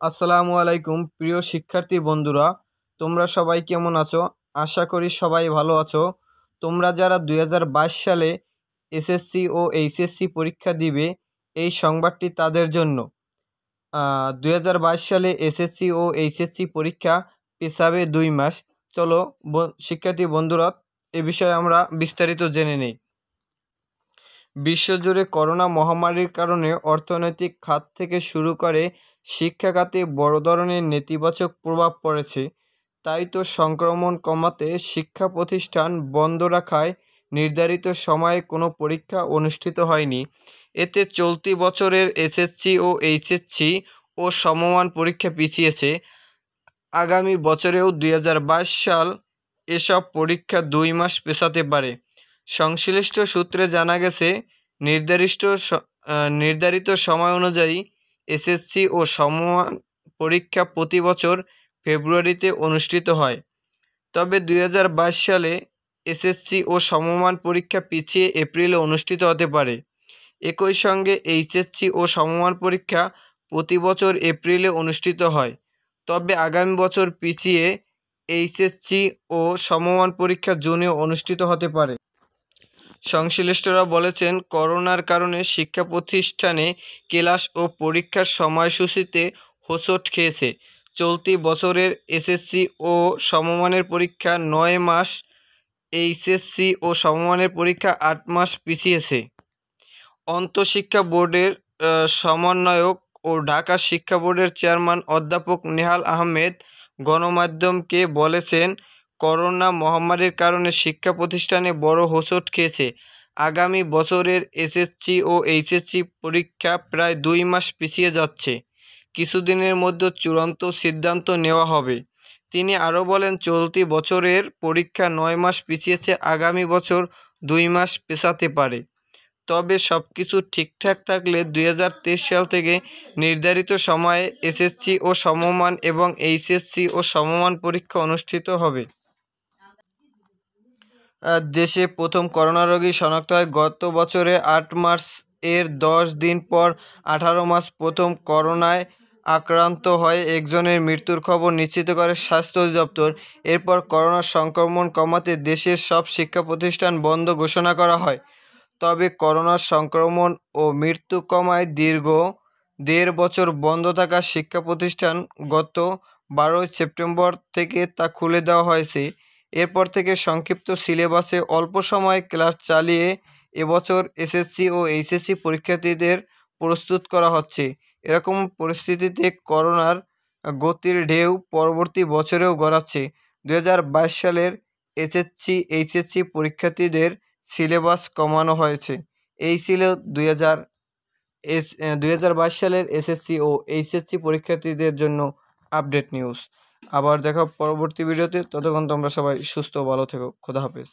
আসসালামু আলাইকুম, প্রিয় শিক্ষার্থী বন্ধুরা, তোমরা সবাই কেমন আছো? আশা করি সবাই ভালো আছো। তোমরা যারা দু হাজার বাইশ সালে এসএসসি ও এইচএসসি পরীক্ষা দিবে, এই সংবাদটি তাদের জন্য। দু হাজার বাইশ সালে এসএসসি ও এইচএসসি পরীক্ষা পেছাবে দুই মাস। চলো শিক্ষার্থী বন্ধুরা, এ বিষয়ে আমরা বিস্তারিত জেনে নিই। বিশ্বজুড়ে করোনা মহামারীর কারণে অর্থনৈতিক খাত থেকে শুরু করে শিক্ষা খাতে বড় ধরনের নেতিবাচক প্রভাব পড়েছে, তাই তো সংক্রমণ কমাতে শিক্ষা প্রতিষ্ঠান বন্ধ রাখায় নির্ধারিত সময়ে কোনো পরীক্ষা অনুষ্ঠিত হয়নি। এতে চলতি বছরের এসএসসি ও এইচএসসি ও সমমান পরীক্ষা পিছিয়েছে। আগামী বছরেও দুই হাজার বাইশ সাল এসব পরীক্ষা দুই মাস পেছাতে পারে। সংশ্লিষ্ট সূত্রে জানা গেছে নির্ধারিত নির্ধারিত সময় অনুযায়ী এসএসসি ও সমমান পরীক্ষা প্রতি বছর ফেব্রুয়ারিতে অনুষ্ঠিত হয়। তবে দু হাজার বাইশ সালে এসএসসি ও সমমান পরীক্ষা পিছিয়ে এপ্রিলে অনুষ্ঠিত হতে পারে। একই সঙ্গে এইচএসসি ও সমমান পরীক্ষা প্রতি বছর এপ্রিলে অনুষ্ঠিত হয়। তবে আগামী বছর পিছিয়ে এইচএসসি ও সমমান পরীক্ষা জুনে অনুষ্ঠিত হতে পারে। সংশ্লিষ্টরা বলেছেন, করোনার কারণে শিক্ষা প্রতিষ্ঠানে ক্লাস ও পরীক্ষার সময়সূচিতে হোঁচট খেয়েছে। চলতি বছরের এসএসসি ও সমমানের পরীক্ষা নয় মাস, এইচএসসি ও সমমানের পরীক্ষা আট মাস পিছিয়েছে। অন্তঃশিক্ষা বোর্ডের সমন্বয়ক ও ঢাকা শিক্ষা বোর্ডের চেয়ারম্যান অধ্যাপক নেহাল আহমেদ গণমাধ্যমকে বলেছেন করোনা মহামারীর কারণে শিক্ষা প্রতিষ্ঠানে বড় হোঁচট খেয়েছে। আগামী বছরের এসএসসি ও এইচএসসি পরীক্ষা প্রায় দুই মাস পিছিয়ে যাচ্ছে। কিছুদিনের মধ্যে চূড়ান্ত সিদ্ধান্ত নেওয়া হবে। তিনি আরও বলেন, চলতি বছরের পরীক্ষা নয় মাস পিছিয়েছে, আগামী বছর দুই মাস পেছাতে পারে। তবে সব কিছু ঠিকঠাক থাকলে দুই হাজার তেইশ সাল থেকে নির্ধারিত সময়ে এসএসসি ও সমমান এবং এইচএসসি ও সমমান পরীক্ষা অনুষ্ঠিত হবে। দেশে প্রথম করোনা রোগী শনাক্ত হয় গত বছরে আট মার্চ এর দশ দিন পর। আঠারো মাস প্রথম করোনায় আক্রান্ত হয় একজনের মৃত্যুর খবর নিশ্চিত করে স্বাস্থ্য অধিদপ্তর। এরপর করোনা সংক্রমণ কমাতে দেশের সব শিক্ষা প্রতিষ্ঠান বন্ধ ঘোষণা করা হয়। তবে করোনার সংক্রমণ ও মৃত্যু কমায় দীর্ঘ দেড় বছর বন্ধ থাকা শিক্ষা প্রতিষ্ঠান গত বারোই সেপ্টেম্বর থেকে তা খুলে দেওয়া হয়েছে। এরপর থেকে সংক্ষিপ্ত সিলেবাসে অল্প সময় ক্লাস চালিয়ে এবছর এসএসসি ও এইচএসসি পরীক্ষার্থীদের প্রস্তুত করা হচ্ছে। এরকম পরিস্থিতিতে করোনার গতির ঢেউ পরবর্তী বছরেও গড়াচ্ছে। দুই হাজার বাইশ সালের এসএসসি, এইচএসসি পরীক্ষার্থীদের সিলেবাস কমানো হয়েছে। এই ছিল দুই হাজার এস, দুই সালের এসএসসি ও এইচএসসি পরীক্ষার্থীদের জন্য আপডেট নিউজ। আবার দেখা পরবর্তী ভিডিওতে। ততক্ষণ তোমরা সবাই সুস্থ ভালো থেকো। খোদা হাফেজ।